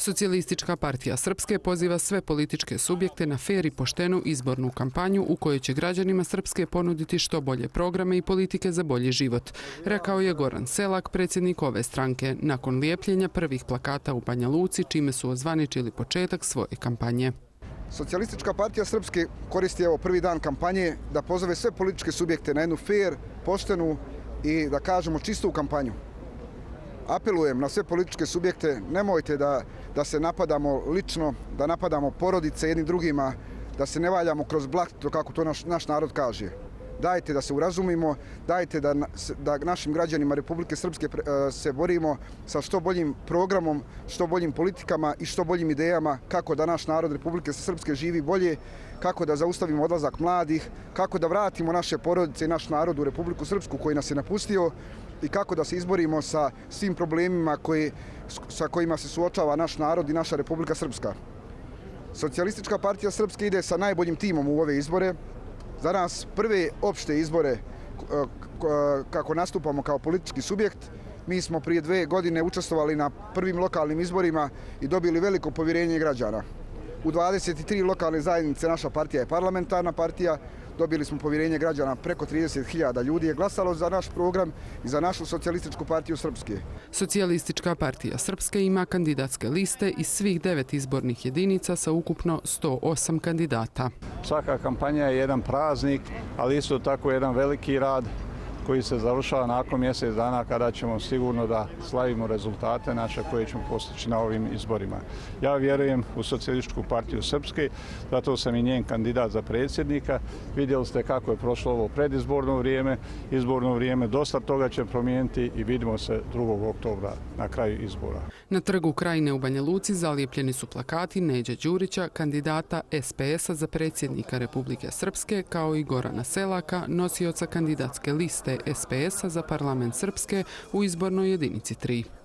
Socijalistička partija Srpske poziva sve političke subjekte na fer i poštenu izbornu kampanju u kojoj će građanima Srpske ponuditi što bolje programe i politike za bolji život, rekao je Goran Selak, predsjednik ove stranke, nakon lijepljenja prvih plakata u Banja Luci, čime su ozvaničili početak svoje kampanje. Socijalistička partija Srpske koristi evo prvi dan kampanje da pozove sve političke subjekte na jednu fair, poštenu i da kažemo čistu kampanju apelujem na sve političke subjekte, nemojte da, da se napadamo lično, da napadamo porodice jednim drugima, da se ne valjamo kroz blato, kako to naš, naš narod kaže. Dajte da se urazumimo, dajte da, da našim građanima Republike Srpske e, se borimo sa što boljim programom, što boljim politikama i što boljim idejama kako da naš narod Republike Srpske živi bolje, kako da zaustavimo odlazak mladih, kako da vratimo naše porodice i naš narod u Republiku Srpsku koji nas je napustio i kako da se izborimo sa svim problemima koji, sa kojima se suočava naš narod i naša Republika Srpska. Socijalistička partija Srpske ide sa najboljim timom u ove izbore. Za nas prve opšte izbore kako nastupamo kao politički subjekt, mi smo prije dve godine učestvovali na prvim lokalnim izborima i dobili veliko povjerenje građana. U 23 lokalne zajednice naša partija je parlamentarna partija, dobili smo povjerenje građana, preko 30.000 ljudi je glasalo za naš program i za našu socijalističku partiju Srpske. Socijalistička partija Srpske ima kandidatske liste iz svih devet izbornih jedinica sa ukupno 108 kandidata. Svaka kampanja je jedan praznik, ali isto tako jedan veliki rad koji se završava nakon mjesec dana kada ćemo sigurno da slavimo rezultate naše koje ćemo postići na ovim izborima. Ja vjerujem u Socialističku partiju Srpske, zato sam i njen kandidat za predsjednika. Vidjeli ste kako je prošlo ovo predizborno vrijeme, izborno vrijeme, dosta toga će promijeniti i vidimo se 2. oktobra na kraju izbora. Na trgu Krajine u Banja Luci zalijepljeni su plakati Neđa Đurića, kandidata SPS-a za predsjednika Republike Srpske, kao i Gorana Selaka, nosioca kandidatske liste SPS-a za parlament Srpske u izbornoj jedinici 3.